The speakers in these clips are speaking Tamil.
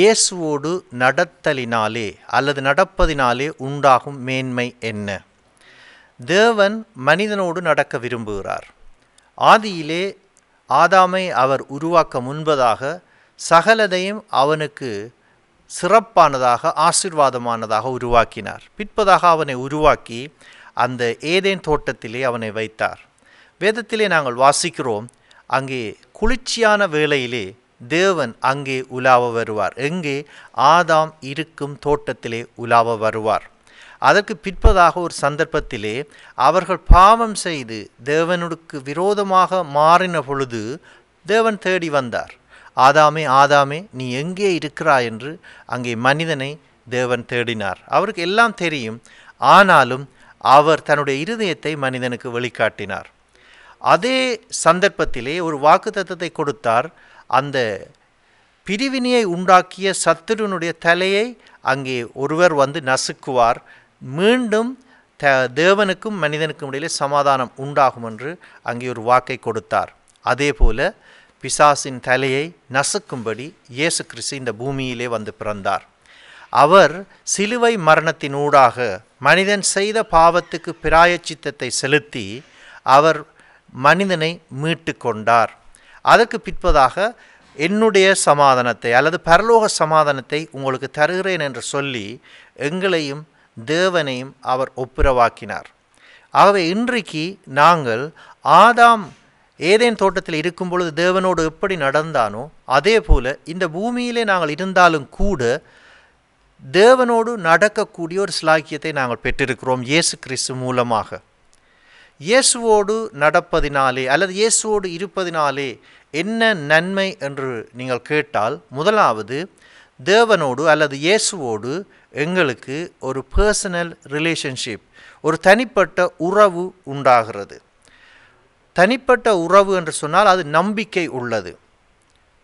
இயேசுவோடு நடத்தலினாலே அல்லது நடப்பதினாலே உண்டாகும் மேன்மை என்ன? தேவன் மனிதனோடு நடக்க விரும்புகிறார். ஆதியிலே ஆதாமை அவர் உருவாக்க முன்பதாக சகலதையும் அவனுக்கு சிறப்பானதாக ஆசிர்வாதமானதாக உருவாக்கினார். பிற்பதாக அவனை உருவாக்கி அந்த ஏதேன் தோட்டத்திலே அவனை வைத்தார். வேதத்திலே நாங்கள் வாசிக்கிறோம் அங்கே குளிர்ச்சியான வேளையிலே தேவன் அங்கே உலாவ வருவார். எங்கே? ஆதாம் இருக்கும் தோட்டத்திலே உலாவ வருவார். அதற்கு பிற்பதாக ஒரு சந்தர்ப்பத்திலே அவர்கள் பாவம் செய்து தேவனுக்கு விரோதமாக மாறின பொழுது தேவன் தேடி வந்தார். ஆதாமே ஆதாமே நீ எங்கே இருக்கிறாய் என்று அங்கே மனிதனை தேவன் தேடினார். அவருக்கு எல்லாம் தெரியும். ஆனாலும் அவர் தன்னுடைய இருதயத்தை மனிதனுக்கு வெளிக்காட்டினார். அதே சந்தர்ப்பத்திலே ஒரு வாக்குத்தத்தத்தை கொடுத்தார். அந்த பிரிவினையை உண்டாக்கிய சத்துருனுடைய தலையை அங்கே ஒருவர் வந்து நசுக்குவார். மீண்டும் த தேவனுக்கும் மனிதனுக்கும் இடையிலே சமாதானம் உண்டாகும் என்று அங்கே ஒரு வாக்கை கொடுத்தார். அதே போல பிசாசின் தலையை நசுக்கும்படி இயேசு கிறிஸ்து இந்த பூமியிலே வந்து பிறந்தார். அவர் சிலுவை மரணத்தினூடாக மனிதன் செய்த பாவத்துக்கு பிராயச்சித்தத்தை செலுத்தி அவர் மனிதனை மீட்டு கொண்டார். அதற்கு பிற்பதாக என்னுடைய சமாதானத்தை அல்லது பரலோக சமாதானத்தை உங்களுக்கு தருகிறேன் என்று சொல்லி எங்களையும் தேவனையும் அவர் ஒப்புரவாக்கினார். ஆகவே இன்றைக்கு நாங்கள் ஆதாம் ஏதேன் தோட்டத்தில் இருக்கும் பொழுது தேவனோடு எப்படி நடந்தானோ அதே போல் இந்த பூமியிலே நாங்கள் இருந்தாலும் கூட தேவனோடு நடக்கக்கூடிய ஒரு சிலாக்கியத்தை நாங்கள் பெற்றிருக்கிறோம் இயேசு கிறிஸ்து மூலமாக. இயேசுவோடு நடப்பதினாலே அல்லது இயேசுவோடு இருப்பதினாலே என்ன நன்மை என்று நீங்கள் கேட்டால் முதலாவது தேவனோடு அல்லது இயேசுவோடு எங்களுக்கு ஒரு பர்சனல் ரிலேஷன்ஷிப் ஒரு தனிப்பட்ட உறவு உண்டாகிறது. தனிப்பட்ட உறவு என்று சொன்னால் அது நம்பிக்கை உள்ளது.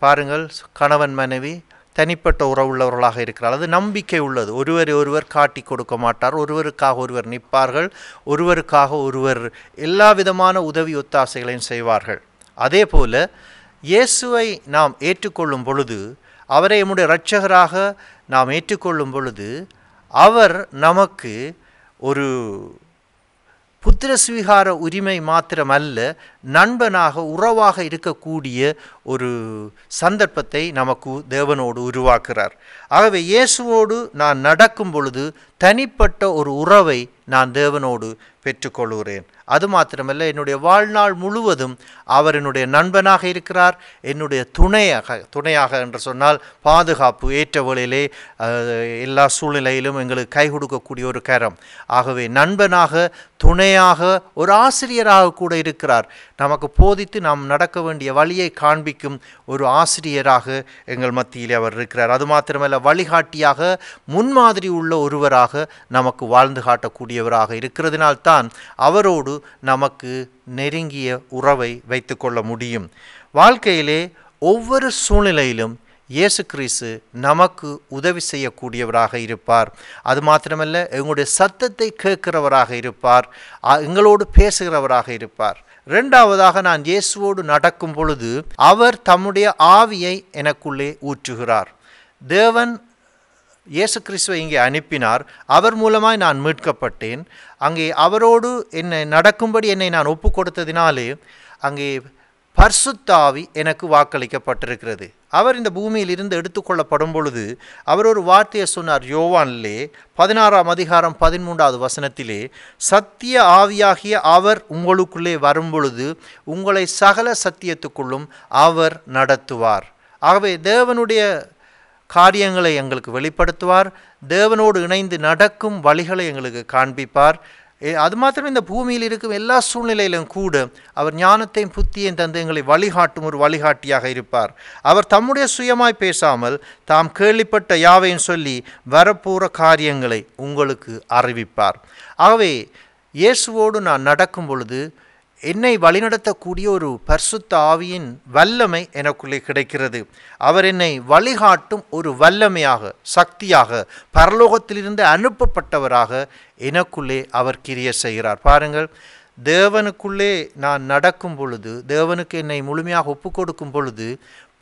பாருங்கள் கணவன் மனைவி தனிப்பட்ட உறவுள்ளவர்களாக இருக்கிறார். அது நம்பிக்கை உள்ளது. ஒருவரை ஒருவர் காட்டி கொடுக்க மாட்டார். ஒருவருக்காக ஒருவர் நிற்பார்கள். ஒருவருக்காக ஒருவர் எல்லா விதமான உதவி ஒத்தாசைகளையும் செய்வார்கள். அதே போல் இயேசுவை நாம் ஏற்றுக்கொள்ளும் பொழுது அவரை நம்முடைய இரட்சகராக நாம் ஏற்றுக்கொள்ளும் பொழுது அவர் நமக்கு ஒரு புத்திர சுவீகார உரிமை மாத்திரமல்ல நண்பனாக உறவாக இருக்கக்கூடிய ஒரு சந்தர்ப்பத்தை நமக்கு தேவனோடு உருவாக்குறார். ஆகவே இயேசுவோடு நான் நடக்கும் பொழுது தனிப்பட்ட ஒரு உறவை நான் தேவனோடு பெற்றுக்கொள்கிறேன். அது மாத்திரமல்ல என்னுடைய வாழ்நாள் முழுவதும் அவர் என்னுடைய நண்பனாக இருக்கிறார். என்னுடைய துணையாக துணையாக என்று சொன்னால் பாதுகாப்பு ஏற்ற வழியிலே எல்லா சூழ்நிலையிலும் எங்களுக்கு கை கொடுக்கக்கூடிய ஒரு கரம். ஆகவே நண்பனாக துணையாக ஒரு ஆசிரியராக கூட இருக்கிறார். நமக்கு போதித்து நாம் நடக்க வேண்டிய வழியை காண்பிக்கும் ஒரு ஆசிரியராக எங்கள் மத்தியிலே அவர் இருக்கிறார். அது மாத்திரமல்ல வழிகாட்டியாக முன்மாதிரி உள்ள ஒருவராக நமக்கு வாழ்ந்து காட்டக்கூடியவராக இருக்கிறதுனால்தான் அவரோடு நமக்கு நெருங்கிய உறவை வைத்துக்கொள்ள முடியும். வாழ்க்கையிலே ஒவ்வொரு சூழ்நிலையிலும் இயேசு கிறிஸ்து நமக்கு உதவி செய்யக்கூடியவராக இருப்பார். அது மாத்திரமல்ல எங்களுடைய சத்தத்தை கேட்கிறவராக இருப்பார். எங்களோடு பேசுகிறவராக இருப்பார். ரெண்டாவதாக நான் இயேசுவோடு நடக்கும் பொழுது அவர் தம்முடைய ஆவியை எனக்குள்ளே ஊற்றுகிறார். தேவன் இயேசு கிறிஸ்துவை இங்கே அனுப்பினார். அவர் மூலமாய் நான் மீட்கப்பட்டேன். அங்கே அவரோடு என்னை நடக்கும்படி என்னை நான் ஒப்பு கொடுத்ததினாலே அங்கே பர்சுத்தாவி எனக்கு வாக்களிக்கப்பட்டிருக்கிறது. அவர் இந்த பூமியில் இருந்து எடுத்துக்கொள்ளப்படும் பொழுது அவர் ஒரு வார்த்தையை சொன்னார் யோவானிலே பதினாறாம் அதிகாரம் பதிமூன்றாவது வசனத்திலே சத்திய ஆவியாகிய அவர் உங்களுக்குள்ளே வரும் பொழுது உங்களை சகல சத்தியத்துக்குள்ளும் அவர் நடத்துவார். ஆகவே தேவனுடைய காரியங்களை எங்களுக்கு வெளிப்படுத்துவார் தேவனோடு இணைந்து நடக்கும் வழிகளை எங்களுக்கு காண்பிப்பார். அது மாத்திரம் இந்த பூமியில் இருக்கும் எல்லா சூழ்நிலையிலும் கூட அவர் ஞானத்தையும் புத்தியையும் தந்து எங்களை வழிகாட்டும் ஒரு வழிகாட்டியாக இருப்பார். அவர் தம்முடைய சுயமாய் பேசாமல் தாம் கேள்விப்பட்ட யாவையும் சொல்லி வரப்போகிற காரியங்களை உங்களுக்கு அறிவிப்பார். ஆகவே இயேசுவோடு நான் நடக்கும் பொழுது என்னை வழிநடத்தக்கூடிய ஒரு பர்சுத்த ஆவியின் வல்லமை எனக்குள்ளே கிடைக்கிறது. அவர் என்னை வழிகாட்டும் ஒரு வல்லமையாக சக்தியாக பரலோகத்திலிருந்து அனுப்பப்பட்டவராக எனக்குள்ளே அவர் கிரிய செய்கிறார். பாருங்கள் தேவனுக்குள்ளே நான் நடக்கும் பொழுது தேவனுக்கு என்னை முழுமையாக ஒப்பு கொடுக்கும் பொழுது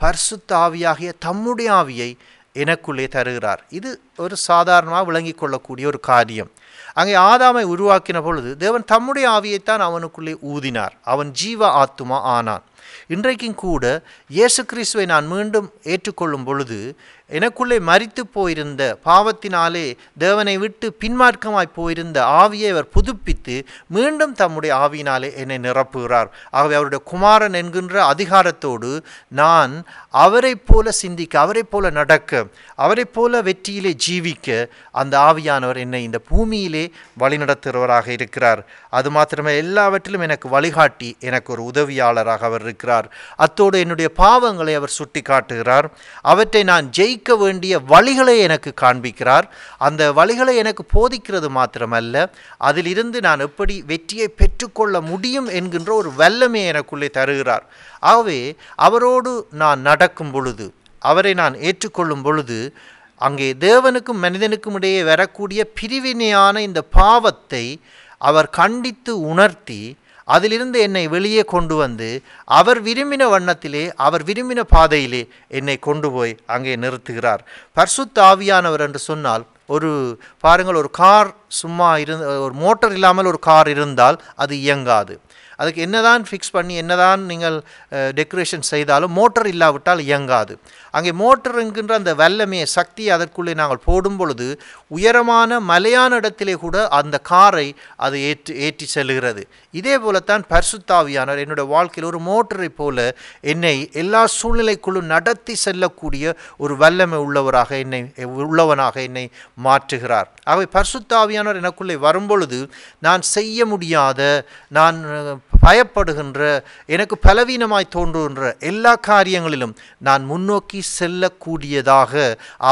பர்சுத்த ஆவியாகிய தம்முடைய ஆவியை எனக்குள்ளே தருகிறார். இது ஒரு சாதாரணமாக விளங்கிக் கொள்ளக்கூடிய ஒரு காரியம். அங்கே ஆதாமை உருவாக்கின பொழுது தேவன் தம்முடைய ஆவியைத்தான் அவனுக்குள்ளே ஊதினார். அவன் ஜீவ ஆத்துமா ஆனான். இன்றைக்கும் கூட இயேசு கிறிஸ்துவை நான் மீண்டும் ஏற்றுக்கொள்ளும் பொழுது எனக்குள்ளே மறித்து போயிருந்த பாவத்தினாலே தேவனை விட்டு பின்மார்க்கமாய் போயிருந்த ஆவியை அவர் புதுப்பித்து மீண்டும் தம்முடைய ஆவியினாலே என்னை நிரப்புகிறார். ஆகவே அவருடைய குமாரன் என்கின்ற அதிகாரத்தோடு நான் அவரைப் போல சிந்திக்க அவரைப் போல நடக்க அவரைப் போல வெற்றியிலே ஜீவிக்க அந்த ஆவியானவர் என்னை இந்த பூமியிலே வழிநடத்துகிறவராக இருக்கிறார். அது மாத்திரமே எல்லாவற்றிலும் எனக்கு வழிகாட்டி எனக்கு ஒரு உதவியாளராக அவர் இருக்கிறார். அத்தோடு என்னுடைய பாவங்களை அவர் சுட்டி காட்டுகிறார் அவற்றை நான் ஜெயிக்க இருக்க வேண்டிய வழிகளை எனக்கு காண்பிக்கிறார். அந்த வழிகளை எனக்கு போதிக்கிறது மாத்திரமல்ல. அதிலிருந்து நான் எப்படி வெற்றியை பெற்றுக்கொள்ள முடியும் என்கின்ற ஒரு வல்லமையை எனக்குள்ளே தருகிறார். ஆகவே அவரோடு நான் நடக்கும் பொழுது அவரை நான் ஏற்றுக்கொள்ளும் பொழுது அங்கே தேவனுக்கும் மனிதனுக்கும் இடையே வரக்கூடிய பிரிவினையான இந்த பாவத்தை அவர் கண்டித்து உணர்த்தி அதிலிருந்து என்னை வெளியே கொண்டு வந்து அவர் விரும்பின வண்ணத்திலே அவர் விரும்பின பாதையிலே என்னை கொண்டு போய் அங்கே நிறுத்துகிறார். பர்சுத்த ஆவியானவர் என்று சொன்னால் ஒரு பாருங்கள் ஒரு கார் சும்மா இருந்த ஒரு மோட்டர் இல்லாமல் ஒரு கார் இருந்தால் அது இயங்காது. அதுக்கு என்னதான் ஃபிக்ஸ் பண்ணி என்னதான் நீங்கள் டெக்கரேஷன் செய்தாலும் மோட்டர் இல்லாவிட்டால் இயங்காது. அங்கே மோட்டர் என்கின்ற அந்த வல்லமையை சக்தி அதற்குள்ளே நாங்கள் போடும் பொழுது உயரமான மலையான இடத்திலே கூட அந்த காரை அது ஏற்றி ஏற்றி செல்கிறது இதே போலத்தான் பரிசுத்தாவியானவர் என்னுடைய வாழ்க்கையில் ஒரு மோட்டரை போல என்னை எல்லா சூழ்நிலைக்குள்ளும் நடத்தி செல்லக்கூடிய ஒரு வல்லமை உள்ளவராக என்னை உள்ளவனாக என்னை மாற்றுகிறார். ஆகவே பரிசுத்தாவியானவர் எனக்குள்ளே வரும்பொழுது நான் செய்ய முடியாத நான் பயப்படுகின்ற எனக்கு பலவீனமாய் தோன்றுகின்ற எல்லா காரியங்களிலும் நான் முன்னோக்கி செல்லக்கூடியதாக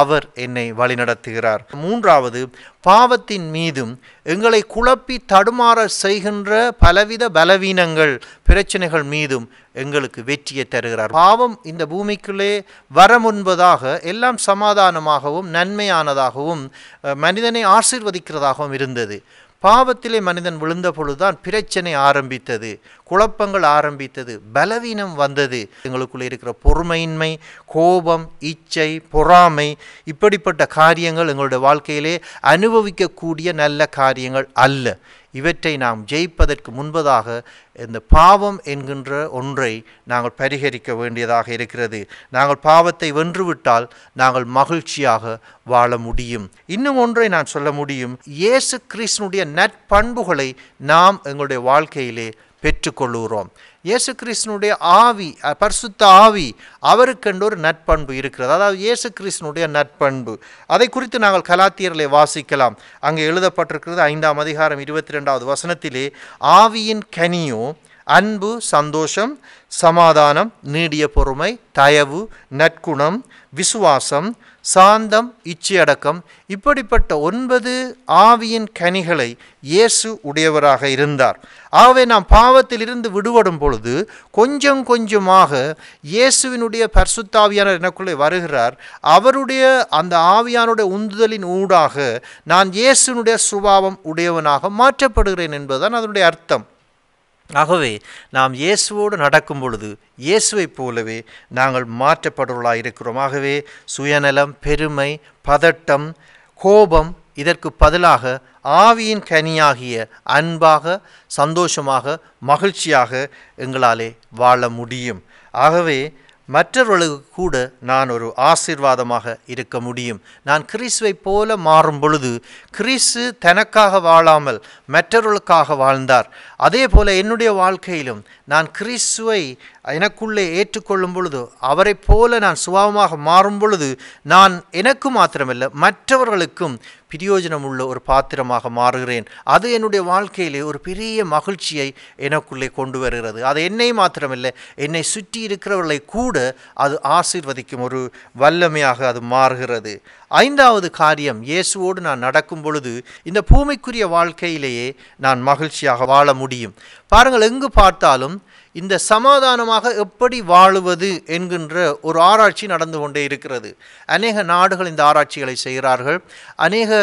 அவர் என்னை வழிநடத்துகிறார். மூன்றாவது பாவத்தின் மீதும் எங்களை குழப்பி தடுமாற செய்கின்ற பலவித பலவீனங்கள் பிரச்சனைகள் மீதும் எங்களுக்கு வெற்றியை தருகிறார். பாவம் இந்த பூமிக்குள்ளே வர முன்பதாக எல்லாம் சமாதானமாகவும் நன்மையானதாகவும் மனிதனை ஆசிர்வதிக்கிறதாகவும் இருந்தது. பாவத்திலே மனிதன் விழுந்த பொழுதுதான் பிரச்சனை ஆரம்பித்தது. குழப்பங்கள் ஆரம்பித்தது பலவீனம் வந்தது. எங்களுக்குள்ளே இருக்கிற பொறுமையின்மை கோபம் இச்சை பொறாமை இப்படிப்பட்ட காரியங்கள் எங்களுடைய வாழ்க்கையிலே அனுபவிக்கக்கூடிய நல்ல காரியங்கள் அல்ல. இவற்றை நாம் ஜெயிப்பதற்கு முன்பதாக இந்த பாவம் என்கின்ற ஒன்றை நாங்கள் பரிகரிக்க வேண்டியதாக இருக்கிறது. நாங்கள் பாவத்தை வென்றுவிட்டால் நாங்கள் மகிழ்ச்சியாக வாழ முடியும். இன்னும் ஒன்றை நான் சொல்ல முடியும். இயேசு கிறிஸ்தனுடைய நற்பண்புகளை நாம் எங்களுடைய வாழ்க்கையிலே பெற்றுக்கொள்ளுகிறோம். இயேசு கிறிஸ்தனுடைய ஆவி பரிசுத்த ஆவி அவருக்கென்று ஒரு நட்பண்பு இருக்கிறது. அதாவது இயேசு கிறிஸ்தனுடைய நட்பண்பு அதை குறித்து நாங்கள் கலாத்தியர்களை வாசிக்கலாம். அங்கே எழுதப்பட்டிருக்கிறது ஐந்தாம் அதிகாரம் இருபத்தி ரெண்டாவது வசனத்திலே ஆவியின் கனியோ அன்பு சந்தோஷம் சமாதானம் நீடிய பொறுமை தயவு நற்குணம் விசுவாசம் சாந்தம் இச்சையடக்கம் இப்படிப்பட்ட ஒன்பது ஆவியின் கனிகளை இயேசு உடையவராக இருந்தார். ஆகவே நாம் பாவத்திலிருந்து விடுபடும் பொழுது கொஞ்சம் கொஞ்சமாக இயேசுவினுடைய பர்சுத்தாவியானர் எனக்குள்ளே வருகிறார். அவருடைய அந்த ஆவியானுடைய உந்துதலின் ஊடாக நான் இயேசுனுடைய சுபாவம் உடையவனாக மாற்றப்படுகிறேன் என்பதுதான் அதனுடைய அர்த்தம். ஆகவே நாம் இயேசுவோடு நடக்கும் பொழுது இயேசுவைப் போலவே நாங்கள் மாற்றப்படுவர்களாக இருக்கிறோம். ஆகவே சுயநலம் பெருமை பதட்டம் கோபம் இதற்கு பதிலாக ஆவியின் கனியாகிய அன்பாக சந்தோஷமாக மகிழ்ச்சியாக எங்களாலே வாழ முடியும். ஆகவே மற்றவர்களுக்கு கூட நான் ஒரு ஆசீர்வாதமாக இருக்க முடியும். நான் கிறிஸ்துவைப் போல மாறும் பொழுது கிறிஸ்து தனக்காக வாழாமல் மற்றவர்களுக்காக வாழ்ந்தார். அதே போல என்னுடைய வாழ்க்கையிலும் நான் கிறிஸ்துவை எனக்குள்ளே ஏற்றுக்கொள்ளும் பொழுது அவரைப் போல நான் சுபாவமாக மாறும் பொழுது நான் எனக்கு மாத்திரமல்ல மற்றவர்களுக்கும் பிரயோஜனம் உள்ள ஒரு பாத்திரமாக மாறுகிறேன். அது என்னுடைய வாழ்க்கையிலே ஒரு பெரிய மகிழ்ச்சியை எனக்குள்ளே கொண்டு வருகிறது. அது என்னை மாத்திரமல்ல என்னை சுற்றி இருக்கிறவர்களை கூட அது ஆசீர்வதிக்கும் ஒரு வல்லமையாக அது மாறுகிறது. ஐந்தாவது காரியம் இயேசுவோடு நான் நடக்கும் பொழுது இந்த பூமிக்குரிய வாழ்க்கையிலேயே நான் மகிழ்ச்சியாக வாழ முடியும். பாருங்கள் எங்கு பார்த்தாலும் இந்த சமாதானமாக எப்படி வாழுவது என்கின்ற ஒரு ஆராய்ச்சி நடந்து கொண்டே இருக்கிறது. அநேக நாடுகள் இந்த ஆராய்ச்சிகளை செய்கிறார்கள். அநேக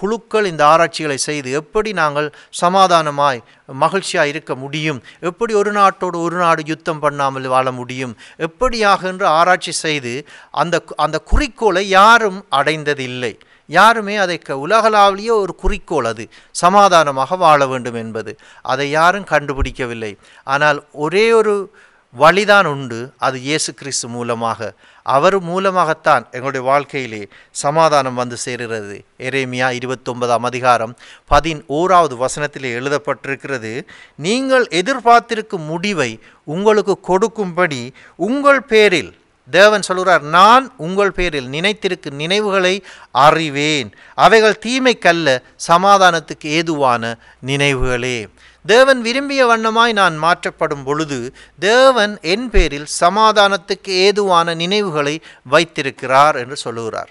குழுக்கள் இந்த ஆராய்ச்சிகளை செய்து எப்படி நாங்கள் சமாதானமாய் மகிழ்ச்சியாக இருக்க முடியும்? எப்படி ஒரு நாட்டோடு ஒரு நாடு யுத்தம் பண்ணாமல் வாழ முடியும்? எப்படியாக என்று ஆராய்ச்சி செய்து அந்த அந்த குறிக்கோளை யாரும் அடைந்ததில்லை. யாருமே அதை க- உலகளாவிலேயே ஒரு குறிக்கோள் அது. சமாதானமாக வாழ வேண்டும் என்பது. அதை யாரும் கண்டுபிடிக்கவில்லை. ஆனால் ஒரே ஒரு வழிதான் உண்டு. அது இயேசு கிறிஸ்து மூலமாக. அவர் மூலமாகத்தான் எங்களுடைய வாழ்க்கையிலே சமாதானம் வந்து சேருகிறது. எரேமியா இருபத்தொன்பதாம் அதிகாரம் பதின் ஓராவது வசனத்திலே எழுதப்பட்டிருக்கிறது நீங்கள் எதிர்பார்த்திருக்கும் முடிவை உங்களுக்கு கொடுக்கும்படி உங்கள் பேரில் தேவன் சொல்கிறார் நான் உங்கள் பேரில் நினைத்திருக்கும் நினைவுகளை அறிவேன். அவைகள் தீமைக்கல்ல சமாதானத்துக்கு ஏதுவான நினைவுகளே. தேவன் விரும்பிய வண்ணமாய் நான் மாற்றப்படும் பொழுது தேவன் என் பேரில் சமாதானத்துக்கு ஏதுவான நினைவுகளை வைத்திருக்கிறார் என்று சொல்லுகிறார்.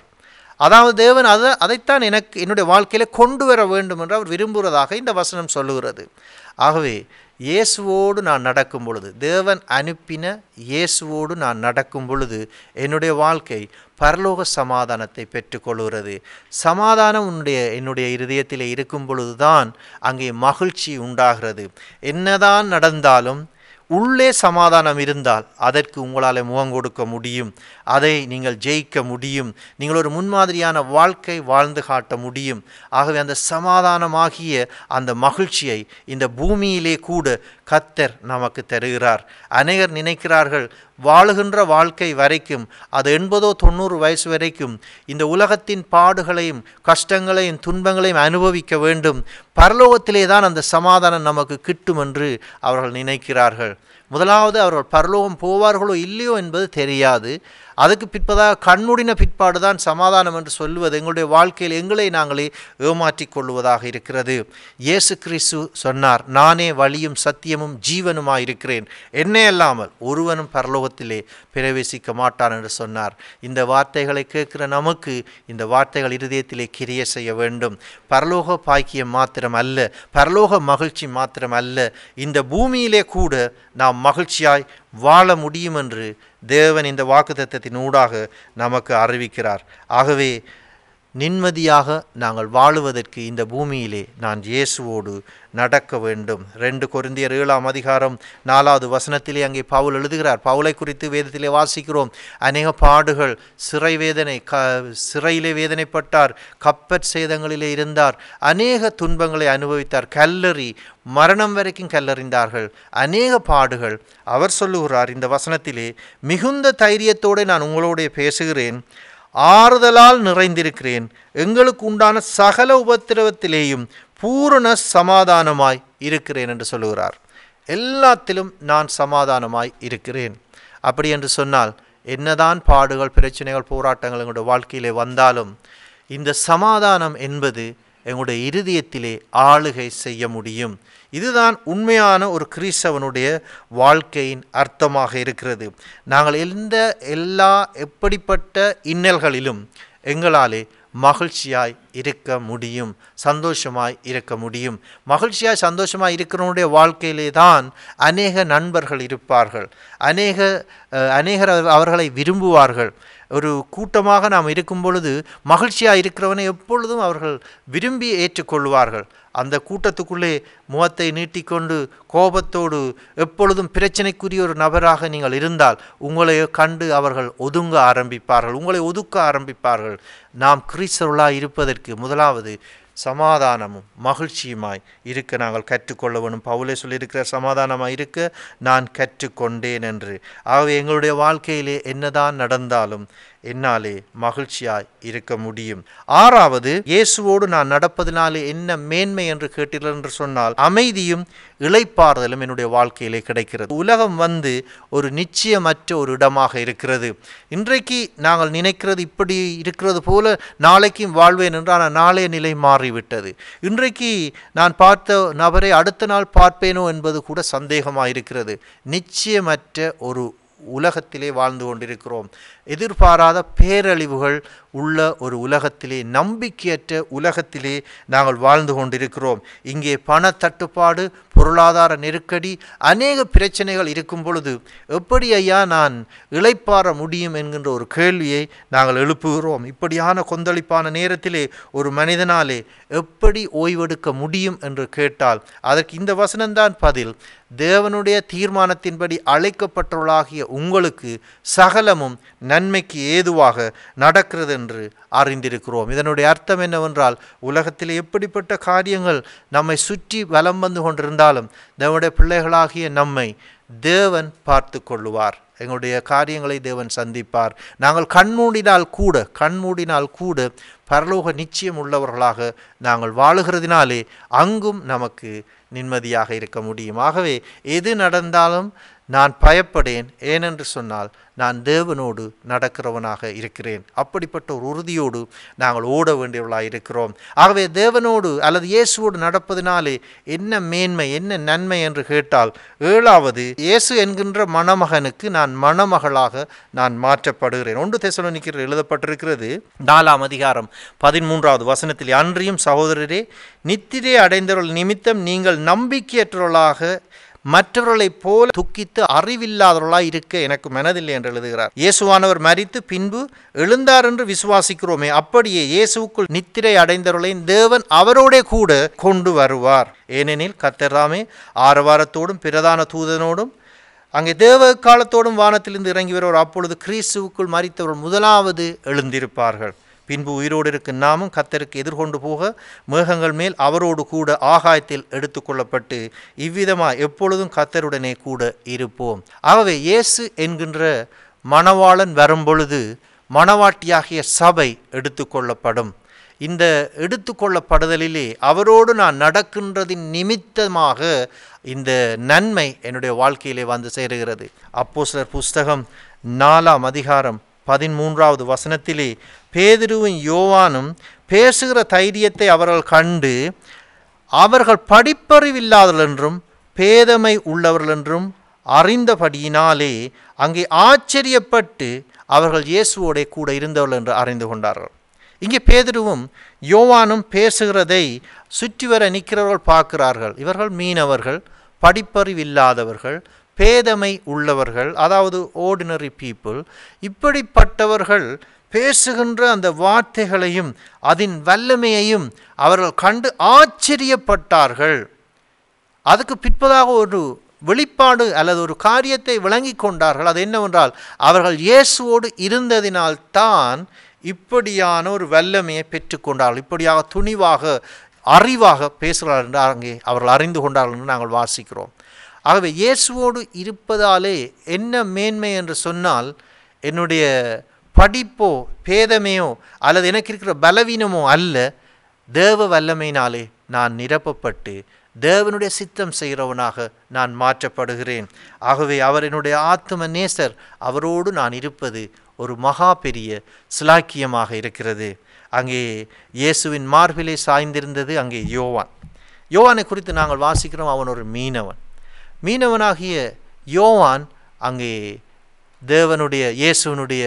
அதாவது தேவன் அதை அதைத்தான் எனக்கு என்னுடைய வாழ்க்கையில் கொண்டு வர வேண்டும் என்று அவர் விரும்புகிறதாக இந்த வசனம் சொல்லுகிறது. ஆகவே இயேசுவோடு நான் நடக்கும் பொழுது தேவன் அனுப்பின இயேசுவோடு நான் நடக்கும் பொழுது என்னுடைய வாழ்க்கை பரலோக சமாதானத்தை பெற்றுக்கொள்கிறது. சமாதானம் உன்னுடைய என்னுடைய இருதயத்தில் இருக்கும் பொழுதுதான் அங்கே மகிழ்ச்சி உண்டாகிறது. என்னதான் நடந்தாலும் உள்ளே சமாதானம் இருந்தால் அதற்கு உங்களால் முகம் கொடுக்க முடியும். அதை நீங்கள் ஜெயிக்க முடியும். நீங்கள் ஒரு முன்மாதிரியான வாழ்க்கை வாழ்ந்து காட்ட முடியும். ஆகவே அந்த சமாதானமாகிய அந்த மகிழ்ச்சியை இந்த பூமியிலே கூட கத்தர் நமக்கு தருகிறார். அநேகர் நினைக்கிறார்கள் வாழுகின்ற வாழ்க்கை வரைக்கும் அது எண்பதோ தொண்ணூறு வயசு வரைக்கும் இந்த உலகத்தின் பாடுகளையும் கஷ்டங்களையும் துன்பங்களையும் அனுபவிக்க வேண்டும். பரலோகத்திலே தான் அந்த சமாதானம் நமக்கு கிட்டும் என்று அவர்கள் நினைக்கிறார்கள். முதலாவது அவர்கள் பரலோகம் போவார்களோ இல்லையோ என்பது தெரியாது. அதுக்கு பிற்பதாக கண்மூடின பிற்பாடு தான் சமாதானம் என்று சொல்லுவது எங்களுடைய வாழ்க்கையில் எங்களை நாங்களே ஏமாற்றிக் கொள்வதாக இருக்கிறது. இயேசு கிறிஸ்து சொன்னார் நானே வழியும் சத்தியமும் ஜீவனுமாயிருக்கிறேன் இருக்கிறேன். என்னே அல்லாமல் ஒருவனும் பரலோகத்திலே பிரவேசிக்க மாட்டான் என்று சொன்னார். இந்த வார்த்தைகளை கேட்கிற நமக்கு இந்த வார்த்தைகள் இருதயத்திலே கிரிய செய்ய வேண்டும். பரலோக பாக்கியம் மாத்திரம் அல்ல பரலோக மகிழ்ச்சி மாத்திரம் அல்ல. இந்த பூமியிலே கூட நாம் மகிழ்ச்சியாய் வாழ முடியும் என்று தேவன் இந்த வாக்குத்தத்தத்தின் ஊடாக நமக்கு அறிவிக்கிறார். ஆகவே நிம்மதியாக நாங்கள் வாழுவதற்கு இந்த பூமியிலே நான் இயேசுவோடு நடக்க வேண்டும். ரெண்டு கொரிந்தியர் ஏழாம் அதிகாரம் நாலாவது வசனத்திலே அங்கே பவுல் எழுதுகிறார். பவுலை குறித்து வேதத்திலே வாசிக்கிறோம். அநேக பாடுகள் சிறை வேதனை க சிறையிலே வேதனைப்பட்டார் கப்பற் சேதங்களிலே இருந்தார் அநேக துன்பங்களை அனுபவித்தார் கல்லறி மரணம் வரைக்கும் கல்லறிந்தார்கள். அநேக பாடுகள் அவர் சொல்லுகிறார் இந்த வசனத்திலே. மிகுந்த தைரியத்தோடு நான் உங்களோடைய பேசுகிறேன். ஆறுதலால் நிறைந்திருக்கிறேன். எங்களுக்கு உண்டான சகல உபத்திரவத்திலேயும் பூரண சமாதானமாய் இருக்கிறேன் என்று சொல்லுகிறார். எல்லாத்திலும் நான் சமாதானமாய் இருக்கிறேன். அப்படி என்று சொன்னால் என்னதான் பாடுகள் பிரச்சனைகள் போராட்டங்கள் எங்களுடைய வாழ்க்கையிலே வந்தாலும் இந்த சமாதானம் என்பது எங்களுடைய இருதயத்திலே ஆளுகை செய்ய முடியும். இதுதான் உண்மையான ஒரு கிறிஸ்தவனுடைய வாழ்க்கையின் அர்த்தமாக இருக்கிறது. நாங்கள் எந்த எல்லா எப்படிப்பட்ட இன்னல்களிலும் எங்களாலே மகிழ்ச்சியாய் இருக்க முடியும் சந்தோஷமாய் இருக்க முடியும். மகிழ்ச்சியாய் சந்தோஷமாய் இருக்கிறவனுடைய வாழ்க்கையிலே தான் அநேக நண்பர்கள் இருப்பார்கள். அநேக அநேகர் அவர்களை விரும்புவார்கள். ஒரு கூட்டமாக நாம் இருக்கும் பொழுது மகிழ்ச்சியாக இருக்கிறவனை எப்பொழுதும் அவர்கள் விரும்பி ஏற்றுக்கொள்வார்கள். அந்த கூட்டத்துக்குள்ளே முகத்தை நீட்டிக்கொண்டு கோபத்தோடு எப்பொழுதும் பிரச்சனைக்குரிய ஒரு நபராக நீங்கள் இருந்தால் உங்களை கண்டு அவர்கள் ஒதுங்க ஆரம்பிப்பார்கள் உங்களை ஒதுக்க ஆரம்பிப்பார்கள். நாம் கிறிஸ்தவர்களாக இருப்பதற்கு முதலாவது சமாதானமும் மகிழ்ச்சியுமாய் இருக்க. நாங்கள் கற்றுக்கொள்ள வேணும் பவுலே சொல்லியிருக்கிற சமாதானமாக இருக்க நான் கற்றுக்கொண்டேன் என்று. ஆகவே எங்களுடைய வாழ்க்கையிலே என்னதான் நடந்தாலும் என்னாலே மகிழ்ச்சியாய் இருக்க முடியும். ஆறாவது இயேசுவோடு நான் நடப்பதினாலே என்ன மேன்மை என்று கேட்டீர்கள் என்று சொன்னால் அமைதியும் இழைப்பாறுதலும் என்னுடைய வாழ்க்கையிலே கிடைக்கிறது. உலகம் வந்து ஒரு நிச்சயமற்ற ஒரு இடமாக இருக்கிறது. இன்றைக்கு நாங்கள் நினைக்கிறது இப்படி இருக்கிறது போல நாளைக்கும் வாழ்வேன் என்று ஆனால் நாளைய நிலை மாறிவிட்டது. இன்றைக்கு நான் பார்த்த நபரை அடுத்த நாள் பார்ப்பேனோ என்பது கூட சந்தேகமாக இருக்கிறது நிச்சயமற்ற ஒரு உலகத்திலே வாழ்ந்து கொண்டிருக்கிறோம். எதிர்பாராத பேரழிவுகள் உள்ள ஒரு உலகத்திலே நம்பிக்கையற்ற உலகத்திலே நாங்கள் வாழ்ந்து கொண்டிருக்கிறோம். இங்கே பண தட்டுப்பாடு பொருளாதார நெருக்கடி அநேக பிரச்சனைகள் இருக்கும் பொழுது எப்படி ஐயா நான் இளைப்பாற முடியும் என்கின்ற ஒரு கேள்வியை நாங்கள் எழுப்புகிறோம். இப்படியான கொந்தளிப்பான நேரத்திலே ஒரு மனிதனாலே எப்படி ஓய்வெடுக்க முடியும் என்று கேட்டால் அதற்கு இந்த வசனம்தான் பதில். தேவனுடைய தீர்மானத்தின்படி அழைக்கப்பட்டவர்களாகிய உங்களுக்கு சகலமும் நன்மைக்கு ஏதுவாக நடக்கிறது என்று அறிந்திருக்கிறோம். இதனுடைய அர்த்தம் என்னவென்றால் உலகத்தில் எப்படிப்பட்ட காரியங்கள் நம்மை சுற்றி வலம் வந்து கொண்டிருந்தாலும் தேவனுடைய பிள்ளைகளாகிய நம்மை தேவன் பார்த்து கொள்ளுவார். எங்களுடைய காரியங்களை தேவன் சந்திப்பார். நாங்கள் கண்மூடினால் கூட கண்மூடினால் கூட பரலோக நிச்சயம் உள்ளவர்களாக நாங்கள் வாழுகிறதினாலே அங்கும் நமக்கு நிம்மதியாக இருக்க முடியும். ஆகவே எது நடந்தாலும் நான் பயப்படேன் ஏனென்று சொன்னால் நான் தேவனோடு நடக்கிறவனாக இருக்கிறேன். அப்படிப்பட்ட ஒரு உறுதியோடு நாங்கள் ஓட வேண்டியவர்களாக இருக்கிறோம். ஆகவே தேவனோடு அல்லது இயேசுவோடு நடப்பதினாலே என்ன மேன்மை என்ன நன்மை என்று கேட்டால் ஏழாவது இயேசு என்கின்ற மணமகனுக்கு நான் மணமகளாக நான் மாற்றப்படுகிறேன். ஒன்று தேசலோனிக்கிற எழுதப்பட்டிருக்கிறது நாலாம் அதிகாரம் பதிமூன்றாவது வசனத்தில் அன்றியும் சகோதரரே நித்திரை அடைந்தவர்கள் நிமித்தம் நீங்கள் நம்பிக்கையற்றவர்களாக மற்றவர்களைப் போல துக்கித்து அறிவில்லாதவர்களாய் இருக்க எனக்கு மனதில்லை என்று எழுதுகிறார். இயேசுவானவர் மறித்து பின்பு எழுந்தார் என்று விசுவாசிக்கிறோமே அப்படியே இயேசுக்குள் நித்திரை அடைந்தவர்களையும் தேவன் அவரோட கூட கொண்டு வருவார். ஏனெனில் கத்தர்தாமே ஆரவாரத்தோடும் பிரதான தூதனோடும் அங்கே தேவ காலத்தோடும் வானத்திலிருந்து இறங்கி வருவார். அப்பொழுது கிறிஸ்துவுக்குள் மறித்தவர்கள் முதலாவது எழுந்திருப்பார்கள். பின்பு உயிரோடு இருக்கும் நாமும் கத்தருக்கு எதிர்கொண்டு போக மேகங்கள் மேல் அவரோடு கூட ஆகாயத்தில் எடுத்துக்கொள்ளப்பட்டு இவ்விதமாக எப்பொழுதும் கத்தருடனே கூட இருப்போம். ஆகவே இயேசு என்கின்ற மணவாளன் வரும்பொழுது மணவாட்டியாகிய சபை எடுத்துக்கொள்ளப்படும் இந்த எடுத்துக்கொள்ளப்படுதலிலே அவரோடு நான் நடக்கின்றதின் நிமித்தமாக இந்த நன்மை என்னுடைய வாழ்க்கையிலே வந்து சேருகிறது. அப்போ சிலர் புஸ்தகம் நாலாம் அதிகாரம் பதிமூன்றாவது வசனத்திலே பேதிருவும் யோவானும் பேசுகிற தைரியத்தை அவர்கள் கண்டு அவர்கள் படிப்பறிவில்லாதவர்கள் என்றும் பேதமை உள்ளவர்கள் என்றும் அறிந்தபடியினாலே அங்கே ஆச்சரியப்பட்டு அவர்கள் இயேசுவோட கூட இருந்தவர்கள் என்று அறிந்து கொண்டார்கள். இங்கே பேதிருவும் யோவானும் பேசுகிறதை சுற்றி வர நிற்கிறவர்கள் பார்க்கிறார்கள். இவர்கள் மீனவர்கள் படிப்பறிவில்லாதவர்கள் பேதமை உள்ளவர்கள் அதாவது ஓர்டினரி பீப்புள் இப்படிப்பட்டவர்கள் பேசுகின்ற அந்த வார்த்தைகளையும் அதன் வல்லமையையும் அவர்கள் கண்டு ஆச்சரியப்பட்டார்கள். அதுக்கு பிற்பதாக ஒரு வெளிப்பாடு அல்லது ஒரு காரியத்தை விளங்கி கொண்டார்கள். அது என்னவென்றால் அவர்கள் இயேசுவோடு இருந்ததினால்தான் இப்படியான ஒரு வல்லமையை பெற்றுக்கொண்டார்கள் இப்படியாக துணிவாக அறிவாக பேசுகிறார்கள் என்று அங்கே அவர்கள் அறிந்து கொண்டார்கள் என்று நாங்கள் வாசிக்கிறோம். ஆகவே இயேசுவோடு இருப்பதாலே என்ன மேன்மை என்று சொன்னால் என்னுடைய படிப்போ பேதமையோ அல்லது எனக்கு இருக்கிற பலவீனமோ அல்ல தேவ வல்லமையினாலே நான் நிரப்பப்பட்டு தேவனுடைய சித்தம் செய்கிறவனாக நான் மாற்றப்படுகிறேன். ஆகவே அவர் என்னுடைய ஆத்ம நேசர் அவரோடு நான் இருப்பது ஒரு மகா பெரிய சிலாக்கியமாக இருக்கிறது. அங்கே இயேசுவின் மார்பிலே சாய்ந்திருந்தது அங்கே யோவான். யோவானை குறித்து நாங்கள் வாசிக்கிறோம் அவன் ஒரு மீனவன். மீனவனாகிய யோவான் அங்கே தேவனுடைய இயேசுவனுடைய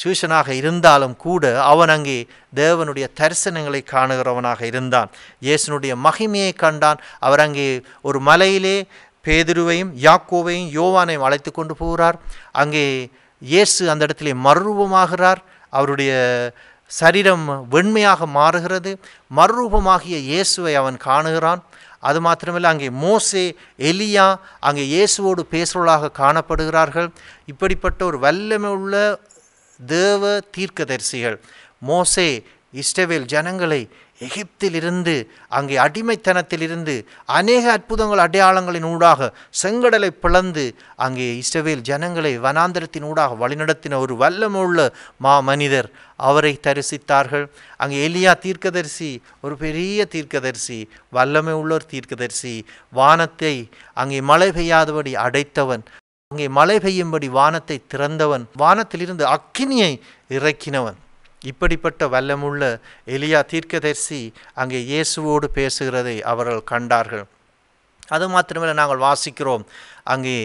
சூஷனாக இருந்தாலும் கூட அவன் அங்கே தேவனுடைய தரிசனங்களை காணுகிறவனாக இருந்தான். இயேசுனுடைய மகிமையை கண்டான். அவர் அங்கே ஒரு மலையிலே பேதுருவையும் யாக்கோவையும் யோவானையும் அழைத்து கொண்டு போகிறார். அங்கே இயேசு அந்த இடத்திலே மறுரூபமாகிறார். அவருடைய சரீரம் வெண்மையாக மாறுகிறது. மறுரூபமாகிய இயேசுவை அவன் காணுகிறான். அது மாத்திரமில்லை அங்கே மோசே எலியா அங்கே இயேசுவோடு பேசுவர்களாக காணப்படுகிறார்கள். இப்படிப்பட்ட ஒரு வல்லமை உள்ள தேவ தீர்க்கதரிசிகள் மோசே இஸ்டவேல் ஜனங்களை எகிப்திலிருந்து அங்கே அடிமைத்தனத்திலிருந்து அநேக அற்புதங்கள் அடையாளங்களின் ஊடாக செங்கடலை பிளந்து அங்கே இஸ்ரவேல் ஜனங்களை வனாந்தரத்தின் ஊடாக வழிநடத்தின ஒரு வல்லமுள்ள மா மனிதர் அவரை தரிசித்தார்கள். அங்கே எலியா தீர்க்கதரிசி ஒரு பெரிய தீர்க்கதரிசி வல்லமை உள்ள ஒரு தீர்க்கதரிசி வானத்தை அங்கே மழை பெய்யாதபடி அடைத்தவன் அங்கே மழை பெய்யும்படி வானத்தை திறந்தவன் வானத்திலிருந்து அக்கினியை இறக்கினவன். இப்படிப்பட்ட வல்லமுள்ள எலியா தீர்க்கதரிசி அங்கே இயேசுவோடு பேசுகிறதை அவர்கள் கண்டார்கள். அது மாத்திரமில்லை நாங்கள் வாசிக்கிறோம் அங்கே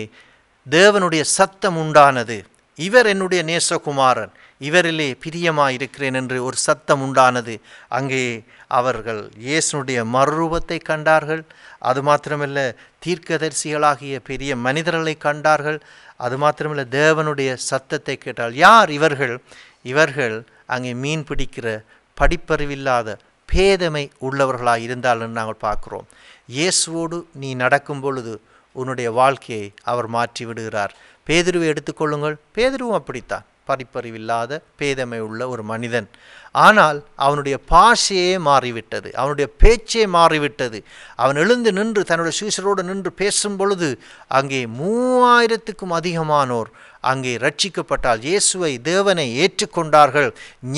தேவனுடைய சத்தம் உண்டானது. இவர் என்னுடைய நேசகுமாரன் இவரிலே பிரியமாக இருக்கிறேன் என்று ஒரு சத்தம் உண்டானது. அங்கே அவர்கள் இயேசுனுடைய மறுரூபத்தை கண்டார்கள். அது மாத்திரமல்ல தீர்க்கதரிசிகளாகிய பெரிய மனிதர்களை கண்டார்கள். அது மாத்திரமல்ல தேவனுடைய சத்தத்தை கேட்டால் யார் இவர்கள்? இவர்கள் அங்கே மீன் பிடிக்கிற படிப்பறிவில்லாத பேதமை உள்ளவர்களாக இருந்தாலும் நாங்கள் பார்க்குறோம். இயேசுவோடு நீ நடக்கும் பொழுது உன்னுடைய வாழ்க்கையை அவர் மாற்றி விடுகிறார். பேதுருவை எடுத்துக்கொள்ளுங்கள் பேதுருவும் அப்படித்தான். படிப்பறிவில்லாத பேதமை உள்ள ஒரு மனிதன். ஆனால் அவனுடைய பாஷையே மாறிவிட்டது. அவனுடைய பேச்சே மாறிவிட்டது. அவன் எழுந்து நின்று தன்னுடைய சீசரோடு நின்று பேசும் பொழுது அங்கே மூவாயிரத்துக்கும் அதிகமானோர் அங்கே ரட்சிக்கப்பட்டால் இயேசுவை தேவனை ஏற்றுக்கொண்டார்கள்.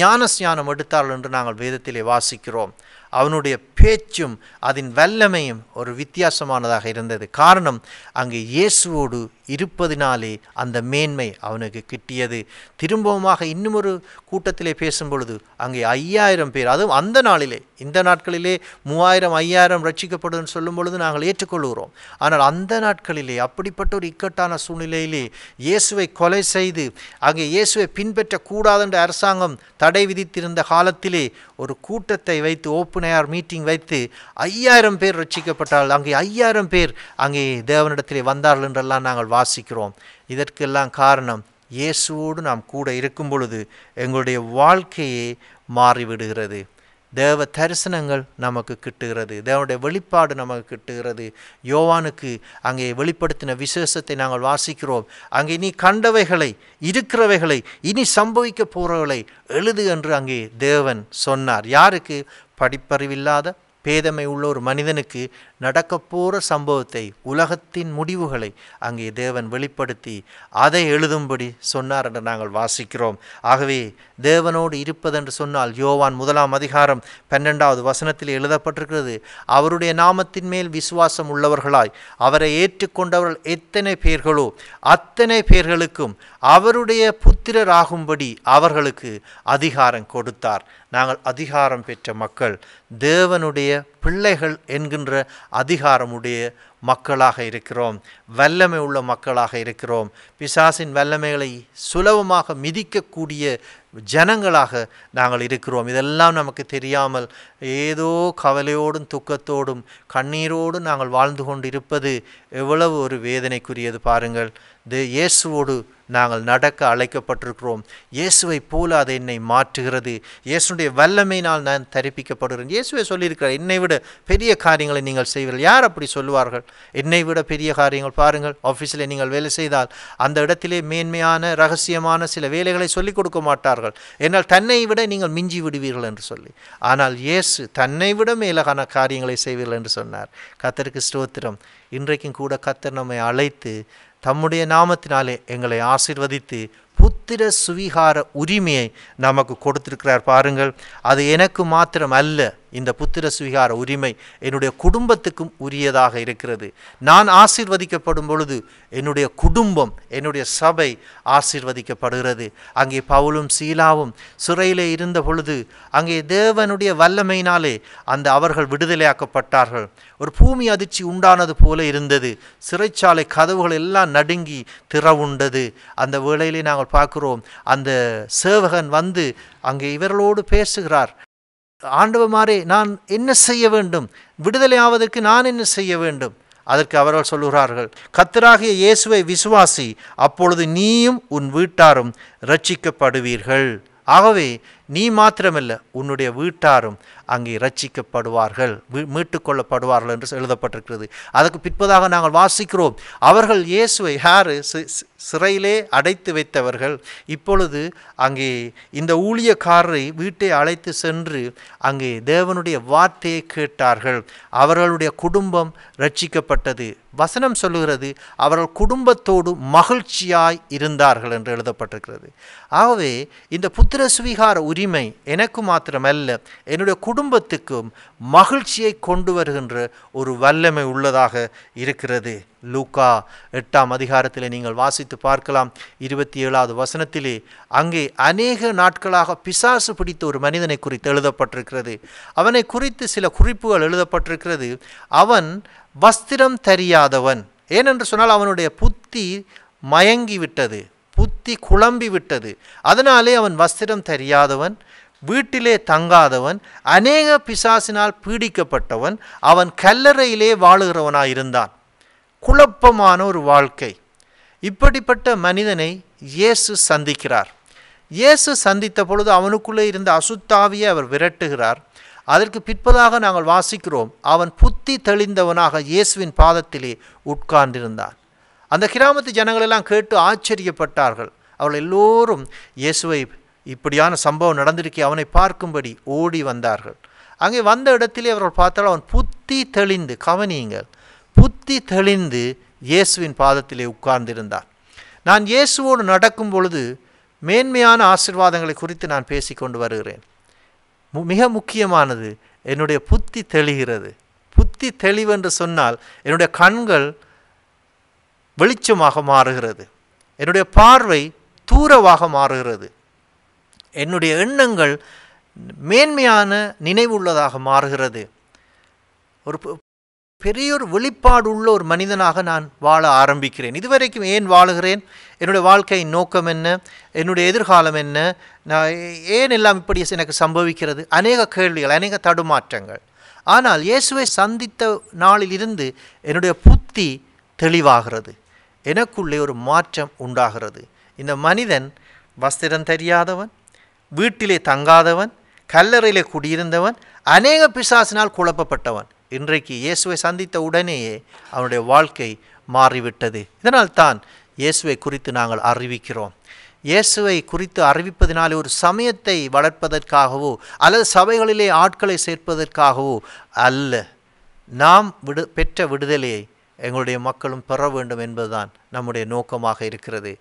ஞான ஸ்ஞானம் எடுத்தார்கள் என்று நாங்கள் வேதத்திலே வாசிக்கிறோம். அவனுடைய பேச்சும் அதன் வல்லமையும் ஒரு வித்தியாசமானதாக இருந்தது. காரணம் அங்கே இயேசுவோடு இருப்பதினாலே அந்த மேன்மை அவனுக்கு கிட்டியது. திரும்பவுமாக இன்னும் ஒரு கூட்டத்திலே பேசும் பொழுது அங்கே ஐயாயிரம் பேர் அதுவும் அந்த நாளிலே இந்த நாட்களிலே மூவாயிரம் ஐயாயிரம் ரட்சிக்கப்படும் சொல்லும் பொழுது நாங்கள் ஏற்றுக்கொள்கிறோம். ஆனால் அந்த நாட்களிலே அப்படிப்பட்ட ஒரு இக்கட்டான சூழ்நிலையிலே இயேசுவை கொலை செய்து அங்கே இயேசுவை பின்பற்றக்கூடாது என்ற அரசாங்கம் தடை விதித்திருந்த காலத்திலே ஒரு கூட்டத்தை வைத்து ஓப்பன் ஏர் மீட்டிங் வைத்து ஐயாயிரம் பேர் ரட்சிக்கப்பட்டால் அங்கே ஐயாயிரம் பேர் அங்கே தேவனிடத்திலே வந்தார்கள் என்றெல்லாம் நாங்கள் வாசிக்கிறோம். இதற்கெல்லாம் காரணம் இயேசுவோடு நாம் கூட இருக்கும் பொழுது எங்களுடைய வாழ்க்கையே மாறிவிடுகிறது. தேவ தரிசனங்கள் நமக்கு கிட்டுகிறது. தேவனுடைய வெளிப்பாடு நமக்கு கிட்டுகிறது. யோவானுக்கு அங்கே வெளிப்படுத்தின விசேஷத்தை நாங்கள் வாசிக்கிறோம். அங்கே நீ கண்டவைகளை இருக்கிறவைகளை இனி சம்பவிக்க போகிறவர்களை எழுது என்று அங்கே தேவன் சொன்னார். யாருக்கு? படிப்பறிவில்லாத பேதமை உள்ள ஒரு மனிதனுக்கு நடக்கப்போகிற சம்பவத்தை உலகத்தின் முடிவுகளை அங்கே தேவன் வெளிப்படுத்தி அதை எழுதும்படி சொன்னார் என்று நாங்கள் வாசிக்கிறோம். ஆகவே தேவனோடு இருப்பதென்று சொன்னால் யோவான் முதலாம் அதிகாரம் பன்னெண்டாவது வசனத்தில் எழுதப்பட்டிருக்கிறது அவருடைய நாமத்தின் மேல் விசுவாசம் உள்ளவர்களாய் அவரை ஏற்றுக்கொண்டவர்கள் எத்தனை பேர்களோ அத்தனை பேர்களுக்கும் அவருடைய புத்திரராகும்படி அவர்களுக்கு அதிகாரம் கொடுத்தார். நாங்கள் அதிகாரம் பெற்ற மக்கள் தேவனுடைய area பிள்ளைகள் என்கின்ற அதிகாரமுடைய மக்களாக இருக்கிறோம். வல்லமை உள்ள மக்களாக இருக்கிறோம். பிசாசின் வல்லமைகளை சுலபமாக மிதிக்கக்கூடிய ஜனங்களாக நாங்கள் இருக்கிறோம். இதெல்லாம் நமக்கு தெரியாமல் ஏதோ கவலையோடும் துக்கத்தோடும் கண்ணீரோடும் நாங்கள் வாழ்ந்து கொண்டு இருப்பது எவ்வளவு ஒரு வேதனைக்குரியது பாருங்கள். தே இயேசுவோடு நாங்கள் நடக்க அழைக்கப்பட்டிருக்கிறோம். இயேசுவை போல அது என்னை மாற்றுகிறது. இயேசுடைய வல்லமையினால் நான் தரிப்பிக்கப்படுகிறேன். இயேசுவை சொல்லியிருக்கிறார் என்னை விட பெரிய காரியங்களை நீங்கள் செய்வீர்கள். யார் அப்படி சொல்லுவார்கள்? என்னை விட பெரிய காரியங்கள் பாருங்கள். ஆஃபீஸில் நீங்கள் வேலை செய்தால் அந்த இடத்திலே மேன்மையான ரகசியமான சில வேலைகளை சொல்லிக் கொடுக்க மாட்டார்கள். என்னால் தன்னை விட நீங்கள் மிஞ்சி விடுவீர்கள் என்று சொல்லி. ஆனால் இயேசு தன்னை விட மேலகான காரியங்களை செய்வீர்கள் என்று சொன்னார். கத்தருக்கு ஸ்தோத்திரம். இன்றைக்கும் கூட கத்தர் நம்மை அழைத்து தம்முடைய நாமத்தினாலே எங்களை ஆசிர்வதித்து புத்திர சுவிகார உரிமையை நமக்கு கொடுத்திருக்கிறார் பாருங்கள். அது எனக்கு மாத்திரம் அல்ல இந்த புத்திர சுவிகார உரிமை என்னுடைய குடும்பத்துக்கும் உரியதாக இருக்கிறது. நான் ஆசிர்வதிக்கப்படும் பொழுது என்னுடைய குடும்பம் என்னுடைய சபை ஆசிர்வதிக்கப்படுகிறது. அங்கே பவுலும் சீலாவும் சிறையிலே இருந்த பொழுது அங்கே தேவனுடைய வல்லமையினாலே அந்த அவர்கள் விடுதலையாக்கப்பட்டார்கள். ஒரு பூமி அதிர்ச்சி உண்டானது போல இருந்தது. சிறைச்சாலை கதவுகள் எல்லாம் நடுங்கி திறவுண்டது. அந்த வேளையிலே நாங்கள் பார்க்கிறோம் அந்த சேவகன் வந்து அங்கே இவர்களோடு பேசுகிறார். ஆண்டவமாரே நான் என்ன செய்ய வேண்டும்? விடுதலை ஆவதற்கு நான் என்ன செய்ய வேண்டும்? அதற்கு அவர்கள் சொல்லுகிறார்கள் கத்தராகிய இயேசுவை விசுவாசி அப்பொழுது நீயும் உன் வீட்டாரும் ரட்சிக்கப்படுவீர்கள். ஆகவே நீ மாத்திரமல்ல உன்னுடைய வீட்டாரும் அங்கே ரட்சிக்கப்படுவார்கள் மீட்டுக்கொள்ளப்படுவார்கள் என்று எழுதப்பட்டிருக்கிறது. அதற்கு பிற்பதாக நாங்கள் வாசிக்கிறோம் அவர்கள் இயேசுவை யாரு? சிறையிலே அடைத்து வைத்தவர்கள். இப்பொழுது அங்கே இந்த ஊழியக்காரரை வீட்டை அழைத்து சென்று அங்கே தேவனுடைய வார்த்தையை கேட்டார்கள். அவர்களுடைய குடும்பம் ரட்சிக்கப்பட்டது வசனம் சொல்லுகிறது அவர்கள் குடும்பத்தோடு மகிழ்ச்சியாய் இருந்தார்கள் என்று எழுதப்பட்டிருக்கிறது. ஆகவே இந்த புத்திர சுவிகார உரிமை எனக்கு மாத்திரமல்ல என்னுடைய குடும்பத்துக்கும் மகிழ்ச்சியை கொண்டு வருகின்ற ஒரு வல்லமை உள்ளதாக இருக்கிறது. லூக்கா எட்டாம் அதிகாரத்தில் நீங்கள் வாசித்து பார்க்கலாம். இருபத்தி ஏழாவது வசனத்திலே அங்கே அநேக நாட்களாக பிசாசு பிடித்த ஒரு மனிதனை குறித்து எழுதப்பட்டிருக்கிறது. அவனை குறித்து சில குறிப்புகள் எழுதப்பட்டிருக்கிறது. அவன் வஸ்திரம் தெரியாதவன். ஏனென்று சொன்னால் அவனுடைய புத்தி மயங்கிவிட்டது. புத்தி குழம்பி விட்டது. அதனாலே அவன் வஸ்திரம் தெரியாதவன் வீட்டிலே தங்காதவன் அநேக பிசாசினால் பீடிக்கப்பட்டவன் அவன் கல்லறையிலே வாழுகிறவனாயிருந்தான். குழப்பமான ஒரு வாழ்க்கை. இப்படிப்பட்ட மனிதனை இயேசு சந்திக்கிறார். இயேசு சந்தித்த பொழுது அவனுக்குள்ளே இருந்த அசுத்தாவியை அவர் விரட்டுகிறார். அதற்கு பிற்பதாக நாங்கள் வாசிக்கிறோம் அவன் புத்தி தெளிந்தவனாக இயேசுவின் பாதத்திலே உட்கார்ந்திருந்தான். அந்த கிராமத்து ஜனங்களெல்லாம் கேட்டு ஆச்சரியப்பட்டார்கள். அவர்கள் எல்லோரும் இயேசுவை இப்படியான சம்பவம் நடந்திருக்கே அவனை பார்க்கும்படி ஓடி வந்தார்கள். அங்கே வந்த இடத்திலே அவர்கள் பார்த்தால் அவன் புத்தி தெளிந்து கவனியுங்கள் புத்தி தெளிந்து இயேசுவின் பாதத்திலே உட்கார்ந்திருந்தான். நான் இயேசுவோடு நடக்கும் பொழுது மேன்மையான ஆசிர்வாதங்களை குறித்து நான் பேசிக்கொண்டு வருகிறேன். மு- மிக முக்கியமானது என்னுடைய புத்தி தெளிகிறது. புத்தி தெளிவென்று சொன்னால் என்னுடைய கண்கள் வெளிச்சமாக மாறுகிறது. என்னுடைய பார்வை தூரவாக மாறுகிறது. என்னுடைய எண்ணங்கள் மேன்மையான நினைவுள்ளதாக மாறுகிறது. ஒரு பெ- பெரிய ஒரு வெளிப்பாடு உள்ள ஒரு மனிதனாக நான் வாழ ஆரம்பிக்கிறேன். இதுவரைக்கும் ஏன் வாழுகிறேன்? என்னுடைய வாழ்க்கையின் நோக்கம் என்ன? என்னுடைய எதிர்காலம் என்ன? நான் ஏன் எல்லாம் இப்படி எனக்கு சம்பவிக்கிறது? அநேக கேள்விகள் அநேக தடுமாற்றங்கள். ஆனால் இயேசுவை சந்தித்த நாளிலிருந்து என்னுடைய புத்தி தெளிவாகிறது. எனக்குள்ளே ஒரு மாற்றம் உண்டாகிறது. இந்த மனிதன் வஸ்திரம் தெரியாதவன் வீட்டிலே தங்காதவன் கல்லறையிலே குடியிருந்தவன் அநேக பிசாசினால் குழப்பப்பட்டவன். இன்றைக்கு இயேசுவை சந்தித்த உடனேயே அவனுடைய வாழ்க்கை மாறிவிட்டது. இதனால் தான் இயேசுவை குறித்து நாங்கள் அறிவிக்கிறோம். இயேசுவை குறித்து அறிவிப்பதினாலே ஒரு சமயத்தை வளர்ப்பதற்காகவோ அல்லது சபைகளிலே ஆட்களை சேர்ப்பதற்காகவோ அல்ல. நாம் விடு பெற்ற விடுதலையை எங்களுடைய மக்களும் பெற வேண்டும் என்பதுதான் நம்முடைய நோக்கமாக இருக்கிறது.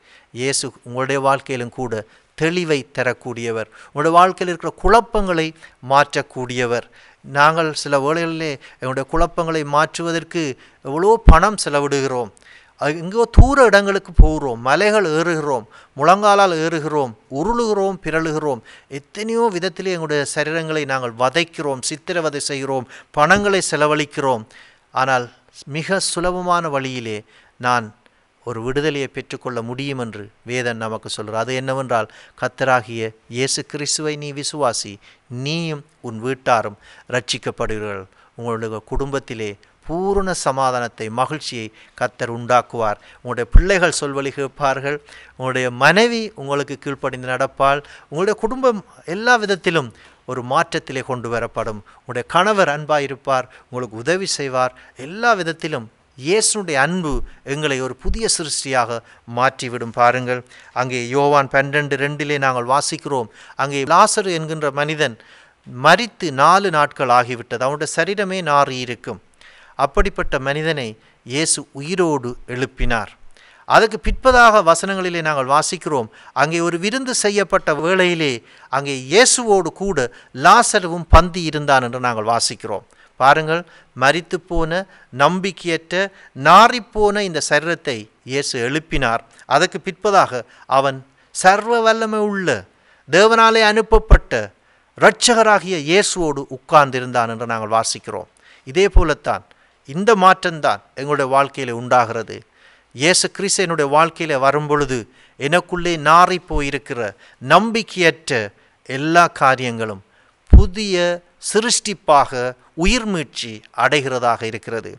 இயேசு உங்களுடைய வாழ்க்கையிலும் கூட தெளிவை தரக்கூடியவர். உங்களுடைய வாழ்க்கையில் இருக்கிற குழப்பங்களை மாற்றக்கூடியவர். நாங்கள் சில வேளைகளிலே எங்களுடைய குழப்பங்களை மாற்றுவதற்கு எவ்வளோ பணம் செலவிடுகிறோம். எங்கோ தூர இடங்களுக்கு போகிறோம். மலைகள் ஏறுகிறோம். முழங்காலால் ஏறுகிறோம். உருளுகிறோம் பிறழுகிறோம். எத்தனையோ விதத்திலே எங்களுடைய சரீரங்களை நாங்கள் வதைக்கிறோம் சித்திரவதை செய்கிறோம் பணங்களை செலவழிக்கிறோம். ஆனால் மிக சுலபமான வழியிலே நான் ஒரு விடுதலையை பெற்றுக்கொள்ள முடியும் என்று வேதன் நமக்கு சொல்கிறார். அது என்னவென்றால் கத்தராகிய இயேசு கிறிஸ்துவை நீ விசுவாசி நீயும் உன் வீட்டாரும் ரட்சிக்கப்படுகிறீர்கள் உங்களுடைய குடும்பத்திலே பூரண சமாதானத்தை மகிழ்ச்சியை கத்தர் உண்டாக்குவார். உங்களுடைய பிள்ளைகள் சொல்வழி கேட்பார்கள். உங்களுடைய மனைவி உங்களுக்கு கீழ்ப்படிந்து நடப்பால் உங்களுடைய குடும்பம் எல்லா விதத்திலும் ஒரு மாற்றத்திலே கொண்டு வரப்படும். உங்களுடைய கணவர் அன்பாயிருப்பார் உங்களுக்கு உதவி செய்வார். எல்லா விதத்திலும் இயேசுடைய அன்பு எங்களை ஒரு புதிய சிருஷ்டியாக மாற்றிவிடும் பாருங்கள். அங்கே யோவான் பன்னெண்டு ரெண்டிலே நாங்கள் வாசிக்கிறோம். அங்கே லாசர் என்கின்ற மனிதன் மரித்து நாலு நாட்கள் ஆகிவிட்டது. அவனுடைய சரீரமே நாறி இருக்கும் அப்படிப்பட்ட மனிதனை இயேசு உயிரோடு எழுப்பினார். அதுக்கு பிற்பதாக வசனங்களிலே நாங்கள் வாசிக்கிறோம். அங்கே ஒரு விருந்து செய்யப்பட்ட வேளையிலே அங்கே இயேசுவோடு கூட லாசரவும் பந்தி இருந்தான் என்று நாங்கள் வாசிக்கிறோம். பாருங்கள் மறித்து போன நம்பிக்கையற்ற நாறிப்போன இந்த சரீரத்தை இயேசு எழுப்பினார். அதற்கு பிற்பதாக அவன் சர்வ வல்லமை உள்ள தேவனாலே அனுப்பப்பட்ட இரட்சகராகிய இயேசுவோடு உட்கார்ந்திருந்தான் என்று நாங்கள் வாசிக்கிறோம். இதே போலத்தான் இந்த மாற்றம்தான் எங்களுடைய வாழ்க்கையில் உண்டாகிறது. இயேசு கிறிஸ்து என்னுடைய வாழ்க்கையில் வரும்பொழுது எனக்குள்ளே நாறி போயிருக்கிற நம்பிக்கையற்ற எல்லா காரியங்களும் புதிய சிருஷ்டிப்பாக உயிர்மீட்சி அடைகிறதாக இருக்கிறது.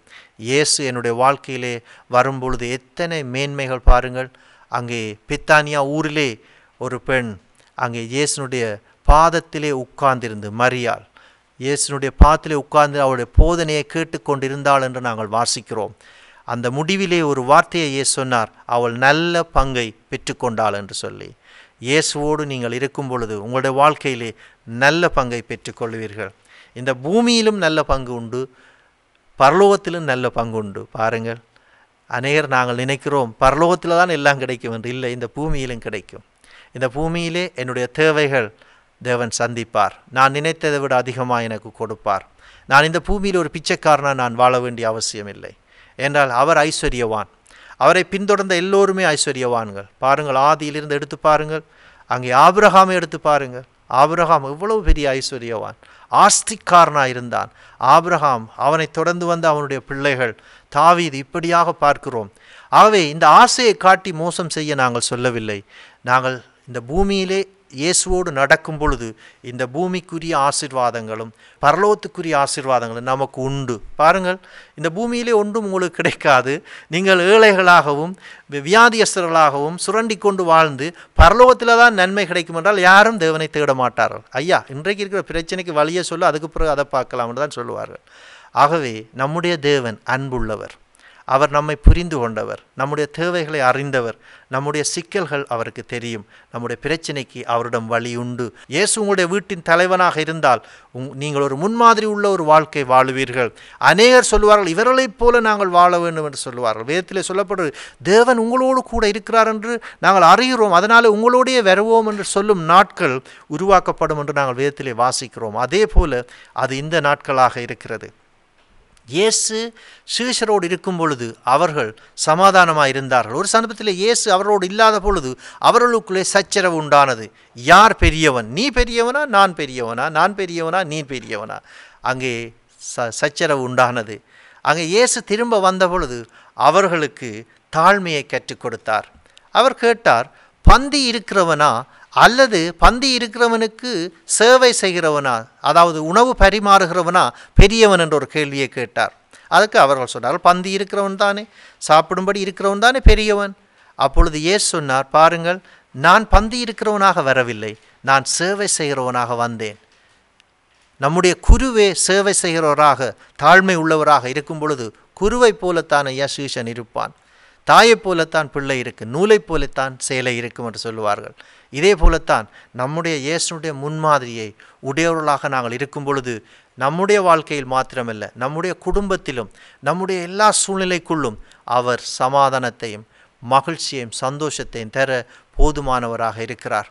இயேசு என்னுடைய வாழ்க்கையிலே வரும்பொழுது எத்தனை மேன்மைகள் பாருங்கள். அங்கே பித்தானியா ஊரிலே ஒரு பெண் அங்கே இயேசுனுடைய பாதத்திலே உட்கார்ந்திருந்து மரியாள். இயேசுனுடைய பாதத்திலே உட்கார்ந்து அவருடைய போதனையை கேட்டுக்கொண்டிருந்தாள் என்று நாங்கள் வாசிக்கிறோம். அந்த முடிவிலே ஒரு வார்த்தையை இயேசு சொன்னார் அவள் நல்ல பங்கை பெற்றுக்கொண்டாள் என்று சொல்லி. இயேசுவோடு நீங்கள் இருக்கும் பொழுது உங்களுடைய வாழ்க்கையிலே நல்ல பங்கை பெற்றுக்கொள்வீர்கள். இந்த பூமியிலும் நல்ல பங்கு உண்டு பரலோகத்திலும் நல்ல பங்கு உண்டு. பாருங்கள் அநேகர் நாங்கள் நினைக்கிறோம் பரலோகத்தில் தான் எல்லாம் கிடைக்கும் என்று. இல்லை இந்த பூமியிலும் கிடைக்கும். இந்த பூமியிலே என்னுடைய தேவைகள் தேவன் சந்திப்பார். நான் நினைத்ததை விட அதிகமாக எனக்கு கொடுப்பார். நான் இந்த பூமியில் ஒரு பிச்சைக்காரனாக நான் வாழ வேண்டிய அவசியம் இல்லை என்றால் அவர் ஐஸ்வர்யவான். அவரை பின்தொடர்ந்த எல்லோருமே ஐஸ்வர்யவான்கள். பாருங்கள் ஆதியிலிருந்து எடுத்து பாருங்கள். அங்கே ஆபிரகாமை எடுத்து பாருங்கள். ஆபிரகாம் எவ்வளவு பெரிய ஐஸ்வர்யவான். ஆஸ்திக்காரனாக இருந்தான். ஆபிரகாம் அவனை தொடர்ந்து வந்த அவனுடைய பிள்ளைகள் தாவீது இப்படியாக பார்க்கிறோம். ஆகவே இந்த ஆசையை காட்டி மோசம் செய்ய நாங்கள் சொல்லவில்லை. நாங்கள் இந்த பூமியிலே இயேசுவோடு நடக்கும் பொழுது இந்த பூமிக்குரிய ஆசிர்வாதங்களும் பரலோகத்துக்குரிய ஆசிர்வாதங்களும் நமக்கு உண்டு. பாருங்கள் இந்த பூமியிலே ஒன்றும் உங்களுக்கு கிடைக்காது. நீங்கள் ஏழைகளாகவும் வியாதியஸ்தர்களாகவும் சுரண்டி கொண்டு வாழ்ந்து பரலோகத்தில் தான் நன்மை கிடைக்கும் என்றால் யாரும் தேவனை தேட மாட்டார்கள். ஐயா இன்றைக்கு இருக்கிற பிரச்சனைக்கு வழியை சொல்ல அதுக்கு பிறகு அதை பார்க்கலாம்னு தான் சொல்லுவார்கள். ஆகவே நம்முடைய தேவன் அன்புள்ளவர். அவர் நம்மை புரிந்து கொண்டவர் நம்முடைய தேவைகளை அறிந்தவர் நம்முடைய சிக்கல்கள் அவருக்கு தெரியும் நம்முடைய பிரச்சனைக்கு அவரிடம் வழி உண்டு. இயேசு உங்களுடைய வீட்டின் தலைவனாக இருந்தால் உங் நீங்கள் ஒரு முன்மாதிரி உள்ள ஒரு வாழ்க்கை வாழுவீர்கள். அநேகர் சொல்லுவார்கள் இவர்களைப் போல நாங்கள் வாழ வேண்டும் என்று சொல்லுவார்கள். வேதத்திலே சொல்லப்படுறது தேவன் உங்களோடு கூட இருக்கிறார் என்று நாங்கள் அறிகிறோம். அதனால் உங்களோடையே வருவோம் என்று சொல்லும் நாட்கள் உருவாக்கப்படும் என்று நாங்கள் வேதத்திலே வாசிக்கிறோம். அதே போல அது இந்த நாட்களாக இருக்கிறது. இயேசு சீஷரோடு இருக்கும் பொழுது அவர்கள் சமாதானமாக இருந்தார்கள் ஒரு சந்தர்ப்பத்தில் இயேசு அவரோடு இல்லாத பொழுது அவர்களுக்குள்ளே சச்சரவு உண்டானது. யார் பெரியவன்? நீ பெரியவனா? நான் பெரியவனா? நான் பெரியவனா? நீ பெரியவனா? அங்கே ச சச்சரவு உண்டானது. அங்கே இயேசு திரும்ப வந்த பொழுது அவர்களுக்கு தாழ்மையை கற்றுக் கொடுத்தார். அவர் கேட்டார் பந்தி இருக்கிறவனா அல்லது பந்தி இருக்கிறவனுக்கு சேவை செய்கிறவனா அதாவது உணவு பரிமாறுகிறவனா பெரியவன் என்ற ஒரு கேள்வியை கேட்டார். அதுக்கு அவர்கள் சொன்னார்கள் பந்தி இருக்கிறவன் தானே சாப்பிடும்படி இருக்கிறவன் தானே பெரியவன். அப்பொழுது ஏசு சொன்னார் பாருங்கள் நான் பந்தி இருக்கிறவனாக வரவில்லை நான் சேவை செய்கிறவனாக வந்தேன். நம்முடைய குருவே சேவை செய்கிறவராக தாழ்மை உள்ளவராக இருக்கும் பொழுது குருவை போலத்தான ஐயா இருப்பான். தாயைப் போலத்தான் பிள்ளை இருக்கு நூலைப் போலத்தான் சேலை இருக்கும் என்று சொல்லுவார்கள். இதே போலத்தான் நம்முடைய இயேசுடைய முன்மாதிரியை உடையவர்களாக நாங்கள் இருக்கும் பொழுது நம்முடைய வாழ்க்கையில் மாத்திரமல்ல நம்முடைய குடும்பத்திலும் நம்முடைய எல்லா சூழ்நிலைக்குள்ளும் அவர் சமாதானத்தையும் மகிழ்ச்சியையும் சந்தோஷத்தையும் தர போதுமானவராக இருக்கிறார்.